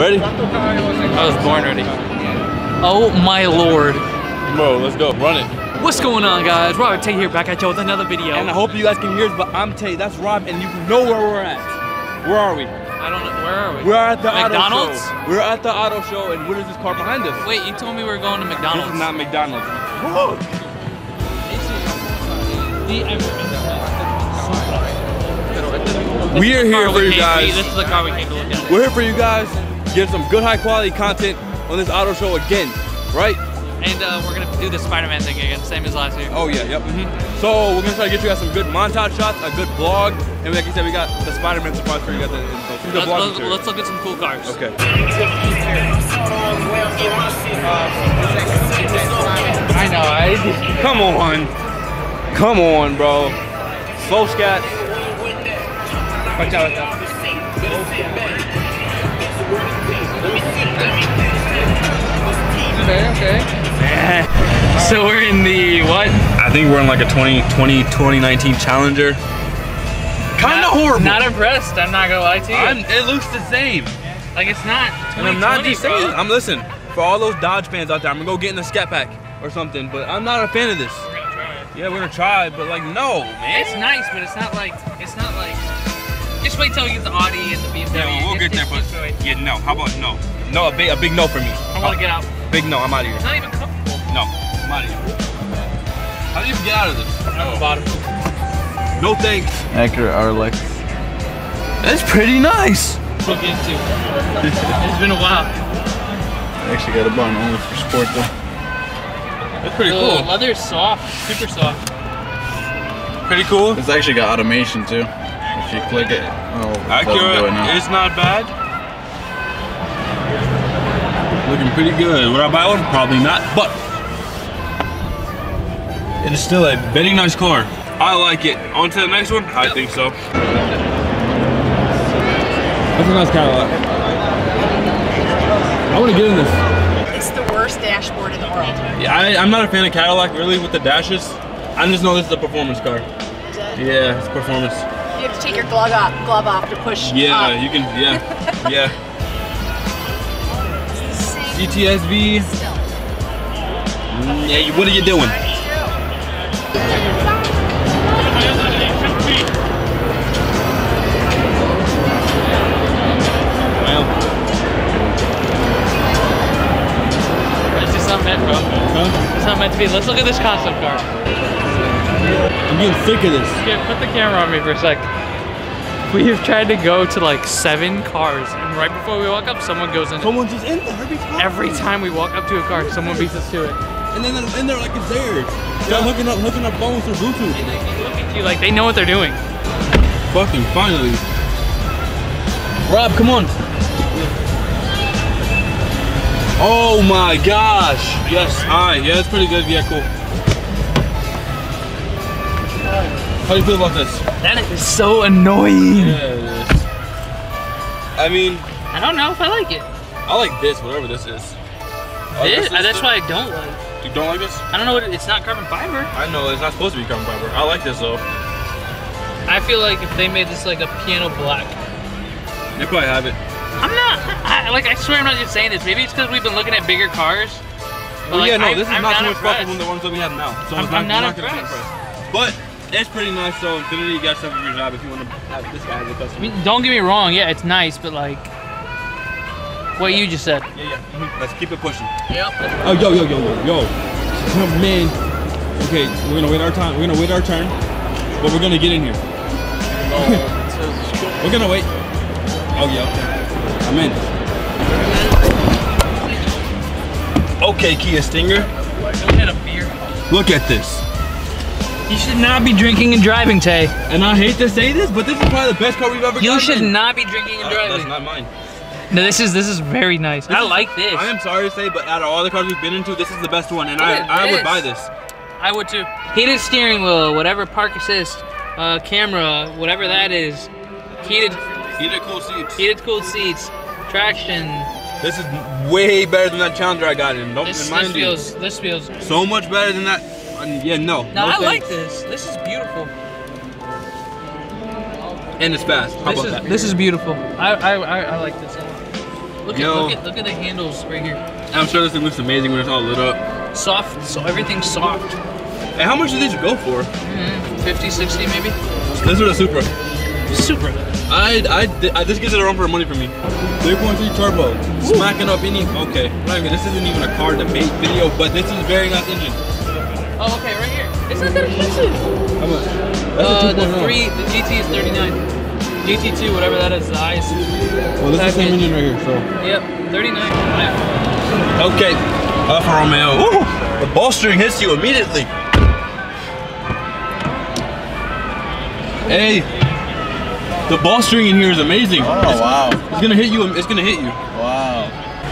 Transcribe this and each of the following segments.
Ready? I was born ready. Oh my lord. Bro, let's go. Run it. What's going on guys? Rob and Tae here back at you with another video. And I hope you guys can hear us, but I'm Tae, that's Rob, and you know where we're at. Where are we? I don't know, where are we? We're at the McDonald's? auto show. We're at the auto show, and what is this car behind us? Wait, you told me we were going to This McDonald's. is not McDonald's. Look. We are here for you guys. This is the car we came to look at. We're here for you guys. Get some good high quality content on this auto show again, right? And uh, we're gonna do the Spider-Man thing again, same as last year. Oh yeah, yep. So we're gonna try to get you guys some good montage shots, a good vlog, and like you said, we got the Spider-Man surprise for you guys. in- in- Let's, let's, let's look at some cool cars. Okay. I know, I Come on. Come on, bro. Slow scat. Watch out, watch out. Okay, okay. so we're in the what? I think we're in like a 2020 2019 Challenger. Kind of Not- horrible. Not impressed. I'm not gonna lie to you. I'm, it looks the same. like it's not. And I'm not 2020, just saying. I'm listen. For all those Dodge fans out there, I'm gonna go get in the Scat Pack or something. But I'm not a fan of this. We're gonna try it. Yeah, we're gonna try, but like no, man. It's nice, but it's not like it's not like. Just wait till we get the Audi and the BMW. Yeah, well, we'll get there, but yeah, no. How about no? No, a big, a big no for me. I want to get out. Big no. I'm out of here. It's not even comfortable. No, I'm out of here. How do you even get out of this? I'm the bottom. No thanks. Acura RLX. That's pretty nice. Look into. it's been a while. I actually got a bun only for sport though. That's pretty The cool. leather is soft, super soft. Pretty cool. It's actually got automation too. If you click it, oh, it doesn't it now. Not bad. Looking pretty good. Would I buy one? Probably not, but it is still a very nice car. I like it. On to the next one? I think so. That's a nice Cadillac. I want to get in this. It's the worst dashboard in the world. Yeah, I, I'm not a fan of Cadillac really with the dashes. I just know this is a performance car. Yeah, it's performance. You have to take your glove off, glove off to push Yeah, up. you can. Yeah, yeah. CTSV. Mm, Yeah, what are you doing? Well, It's just not meant, bro. It's not meant to be. Let's look at this concept car. I'm getting sick of this. Okay, put the camera on me for a sec. We have tried to go to like seven cars, and right before we walk up, someone goes in. Someone's just in there every time. Every time we walk up to a car, someone beats us to it. And then they're in there like it's theirs. They're hooking up, hooking up phones through Bluetooth. And they look at you like they know what they're doing. Fucking finally. Rob, come on. Oh my gosh. Yes. Alright, yeah, that's pretty good. Yeah, cool. How do you feel about this? That is so annoying. Yeah, it is. I mean, I don't know if I like it. I like this, whatever this is. Oh, It- this is uh, that's the- why I don't like. You don't like this? I don't know what it, it's not carbon fiber. I know it's not supposed to be carbon fiber. I like this though. I feel like if they made this like a piano black. They probably have it. I'm not. I, like I swear I'm not just saying this. Maybe it's because we've been looking at bigger cars. Well, like, yeah, no, I'm- this is I'm not too much impressed. fucking than the ones that we have now. So I'm- it's not, I'm not you're gonna be impressed. impressed. But it's pretty nice. So Infiniti got stuff for your job if you want to have this guy as a I customer. mean, don't get me wrong. Yeah, it's nice, but like what you just said. Yeah, yeah. mhm. Let's keep it pushing. Yep. Oh, yo, yo, yo, yo, yo. Come in. Okay, we're gonna wait our time. We're gonna wait our turn, but we're gonna get in here. we're gonna wait. Oh yeah. Okay. I'm in. Okay, Kia Stinger. Go get a beer. Look at this. You should not be drinking and driving, Tae. And I hate to say this, but this is probably the best car we've ever You gotten should not be drinking and Uh, That's driving. not mine. No, this is this is very nice. I is- like this. I am sorry to say, but out of all the cars we've been into, this is the best one, and Look I, I would buy this. I would too. Heated steering wheel, whatever park assist, uh, camera, whatever that is. Heated, Heated cool seats. heated cooled seats, traction. This is way better than that Challenger I got in. Don't This, mind this you. feels this feels. So much better than that. Um, yeah, no. No, I thanks. like this. This is beautiful. And it's fast. How This about is that? this is beautiful. I I, I, I like this a lot. Look Yo. at look at look at the handles right here. I'm sure this thing looks amazing when it's all lit up. Soft, so everything's soft. Hey, how much did these go for? Mm, 50, 60 maybe. This is a Supra. Super. I, I, I this gets it a run for money for me. 3.3 turbo, smacking up any. Okay, this isn't even a car debate video, but this is a very nice engine. Oh, okay, right here. It's not that expensive. How much? Uh, the three, the GT is 39. GT2, whatever that is, the ice. Well, this is the same package. engine right here, so. Yep, 39. Wow. Okay, Alfa Romeo. Woo! The bolstering hits you immediately. Hey, the bolstering in here is amazing. Oh wow. It's gonna hit you. It's gonna hit you, Wow.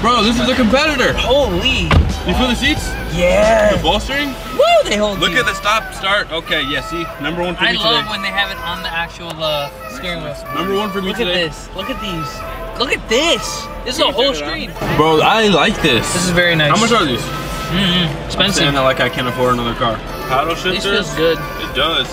bro. This is a competitor. Holy. You feel the seats? Yeah. The bolstering? string? Woo, they hold Look you. at the stop, start. Okay, yeah. See, number one for me. today. I love when they have it on the actual uh, steering wheel. Number one for me Look today. at this. Look at these. Look at this. This is a whole screen. Bro, I like this. This is very nice. How much are these? Mm-hmm. I'm Expensive. saying that like I can't afford another car. Paddle This shifters. feels good. It does.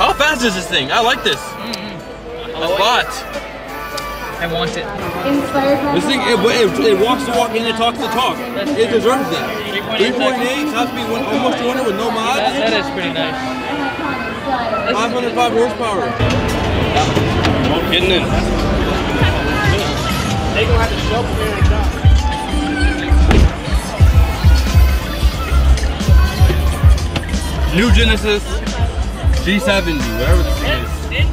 How fast is this thing? I like this. Mm-hmm. A lot. I want it. This thing, it, it, it walks the walk and it talks the talk. It deserves that. 3.8, top speed one, almost 200 with no That, mods. that is pretty nice. 505 horsepower. Getting in. They gonna have to shovel there and die. New Genesis G70, whatever this thing is.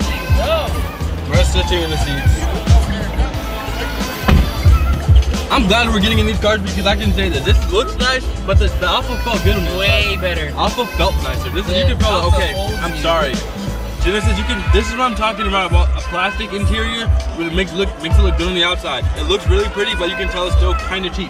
Rest stitching in the seats. I'm glad we're getting in these cars because I can say that this looks nice, but the, the Alfa felt good on this Way better. Alfa felt nicer. This is, Yeah, you can feel okay. I'm you. sorry. Genesis, you can. This is what I'm talking about about a plastic interior, but it makes it look makes it look good on the outside. It looks really pretty, but you can tell it's still kind of cheap.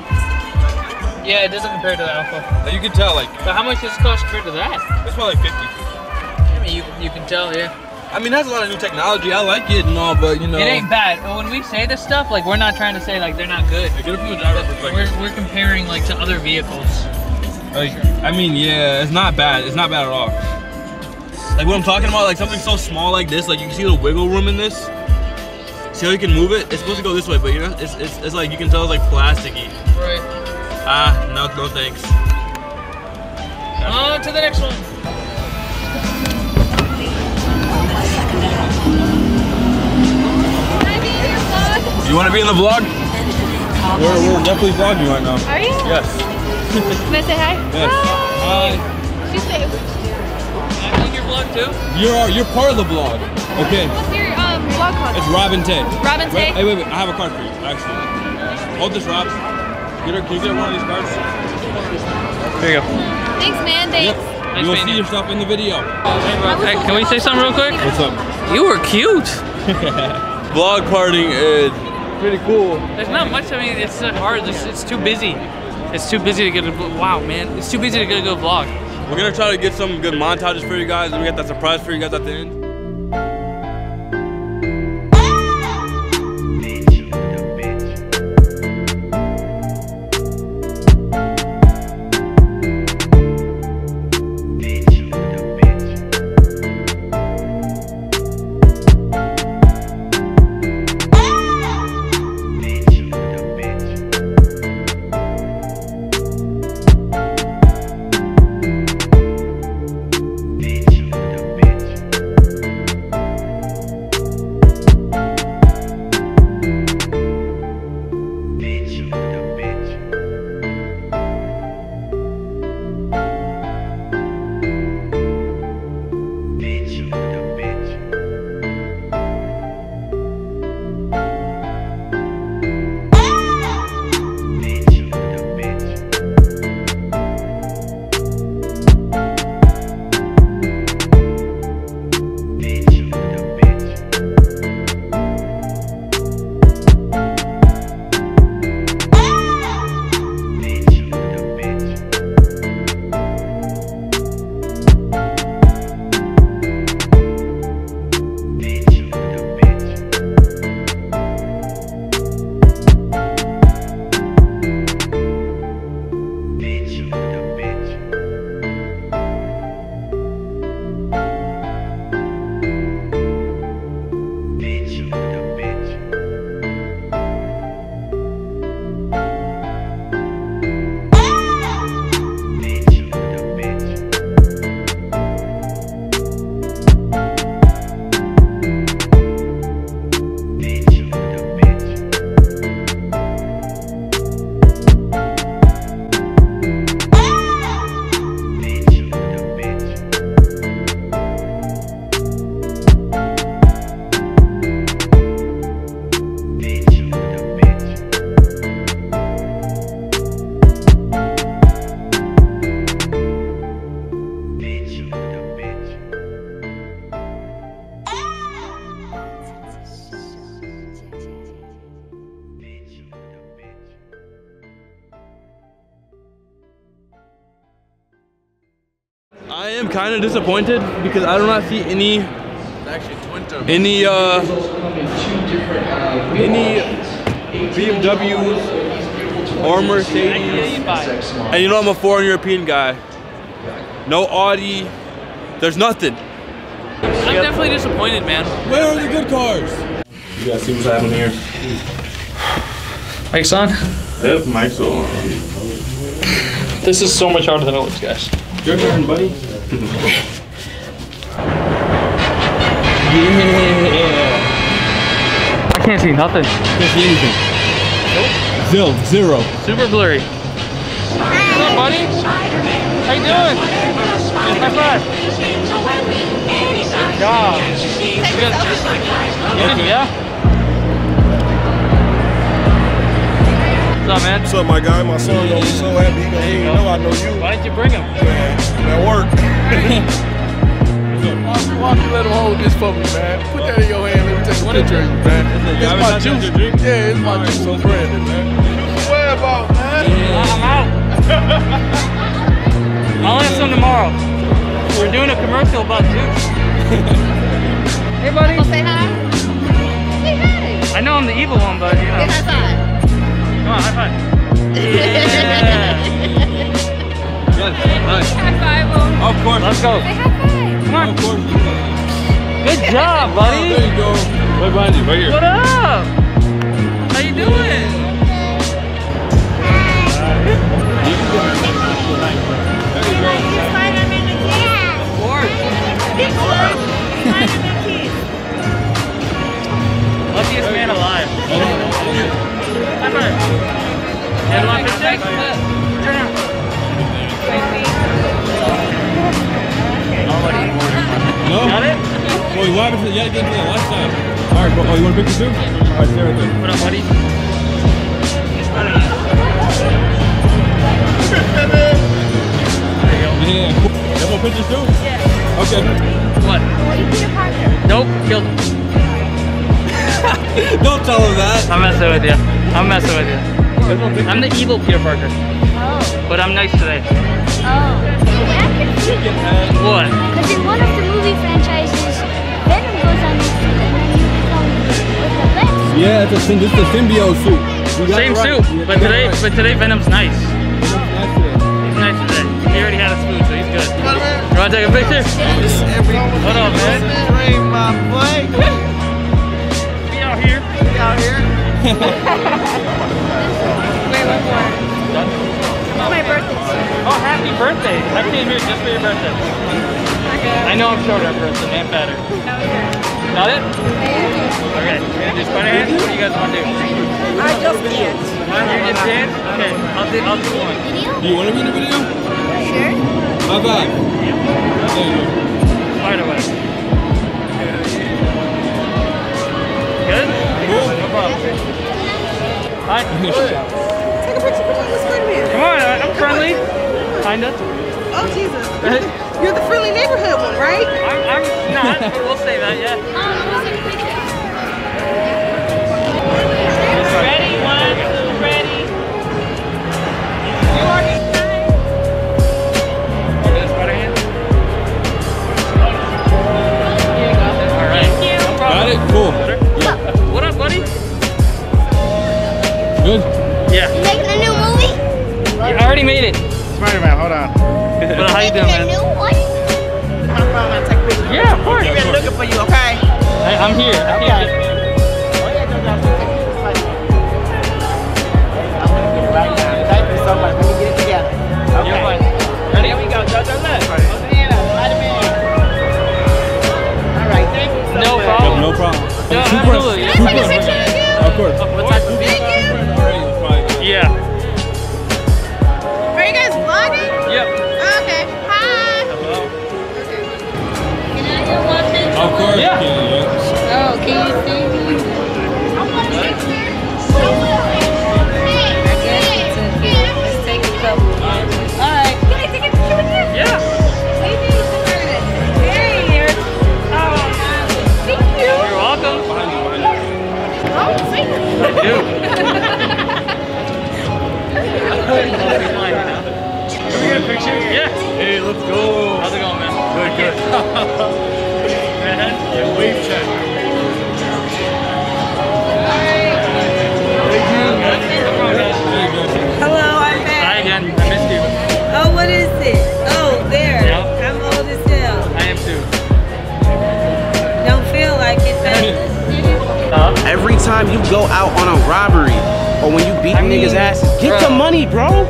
Yeah, it doesn't compare to the Alfa. You can tell like But how much does it cost compared to that? it's probably like 50. I mean, you, you can tell, yeah. I mean, that's a lot of new technology. I like it and all, but you know. It ain't bad. When we say this stuff, like we're not trying to say like they're not good. Get it from the driver perspective. We're, we're comparing like to other vehicles. Like, I mean, yeah, it's not bad. It's not bad at all. Like what I'm talking about, like something so small like this, like you can see the wiggle room in this. See how you can move it? It's supposed to go this way, but you know, it's, it's, it's like you can tell it's like plasticky. Right. Ah, no, no thanks. On to the next one. You want to be in the vlog? We're, we're definitely vlogging right now. Are you? Yes. Can I say hi? Yes. Hi. She say, Can I be in your vlog too? You're you're part of the vlog. Okay. what's your um, vlog called? It's Rob and Tae. Robin Tay? Wait, hey, wait, wait. I have a card for you, actually. Hold this, Rob. Get her, can you get one of these cards? There you go. Thanks, man. Thanks. Nice You'll see yourself in the video. Hey, can we say something real quick? What's up? You were cute. Vlog parting is pretty cool. There's not much. I mean, it's hard. It's, it's too busy. It's too busy to get a wow, man. It's too busy to get a good vlog. We're gonna try to get some good montages for you guys, and we got that surprise for you guys at the end. Kind of disappointed because I do not see any, Actually, twin turbo. any, uh, any BMWs or Mercedes. And you know I'm a foreign European guy. No Audi. There's nothing. I'm definitely disappointed, man. Where are the good cars? You guys see what's happening here? Mike's on. Yep, Mike's on. This is so much harder than it looks, guys. Your turn, buddy. I can't see nothing. Can't see anything. Zero. Zero. Super blurry. What's up, buddy? How you doing? High five. Good job. Good. Good, yeah? What's up, man? What's up, my guy? My son be so happy. He gonna he know I know you. Why didn't you bring him? Man, at work. Why you let him hold this for me, man? Put that in your hand. Let me take a picture of you, man. It's my juice. Yeah, it's my juice from Brandon, man. What about, man? I'm out. I'll some tomorrow. We're doing a commercial about juice. hey, buddy. Say hi. Say hi. I know I'm the evil one, but you know. Say high Come on, high five. five. Nice. High five. Of course. Let's go. Say high five. Come on. Of course. Good job, buddy. There you go. Right behind you, right here. What up? How you doing? Of All right, bro. You want too? All right, stay right there. What up, buddy? Yeah. cool. You want pictures too? Yeah. Okay. What? Nope, killed him. Don't tell him that. I'm messing with you. I'm messing with you. I'm the evil Peter Parker. Oh. But I'm nice today. Oh. What? Because in one of the movie franchises, Venom goes on Yeah, it's a sym- this is symbiote suit. Same it right. suit, but today, right. but today Venom's nice. That's it. He's nice today. He already had his food, so he's good. You wanna take a picture? Hold on, man. Dream, my boy. Be out here. We out here. Wait, one more. It's my birthday. Oh, happy birthday! I came here just for your birthday. I know I'm shorter, person, and fatter. Got it? Okay, you gonna do spider hands? What do you guys want to do? I just can't. You just dance? Okay, I'll do, I'll do one. Do you want to be in the video? Sure. High five. There you go. Spider web. Good? Cool. No problem. Hi. Take a picture with us. Wait a minute. Come on, I- I'm friendly. Kinda. Oh, Jesus. You're the, you're the friendly neighborhood one, right? I'm, I'm not, but we'll say that, yeah. Ready? One, two, ready. You are Okay, spider hand. All right. No problem. Got it? Cool. What up, buddy? Good. Yeah. Making a new movie? You already made it. Spider-Man, hold on. But how you doing, man? time you go out on a robbery or when you beat I mean, niggas' asses, get bro. the money, bro.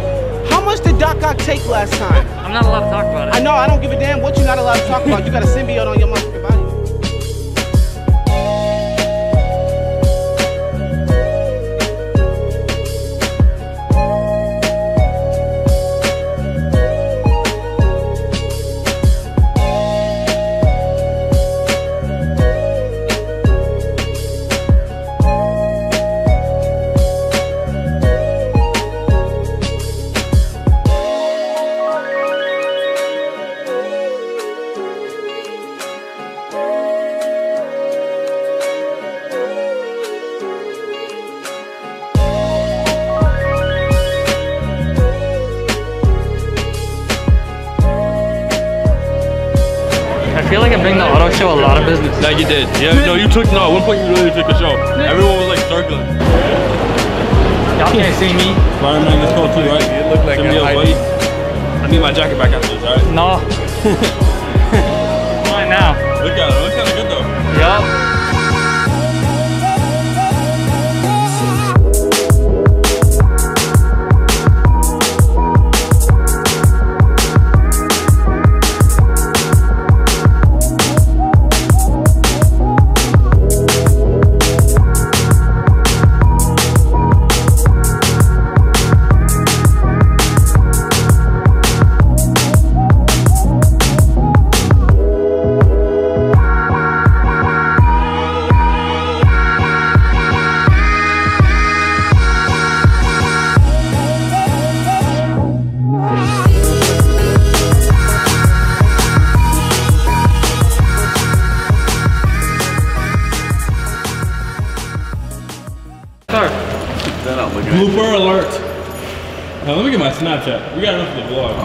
How much did Doc Ock take last time? I'm not allowed to talk about it. I know, I don't give a damn what you're not allowed to talk about. You got a symbiote on your motherfucking. Of business. Like you did. Yeah, no, you took, no, at one point you really took the show. Everyone was like circling. Y'all can't see me. Spider-Man, let's go too, right? You look like Send me you're a hiding. white. I need my jacket back after this, alright? No. Fine now. Look at it, it looks kinda good though. Yup. We got enough for the vlog.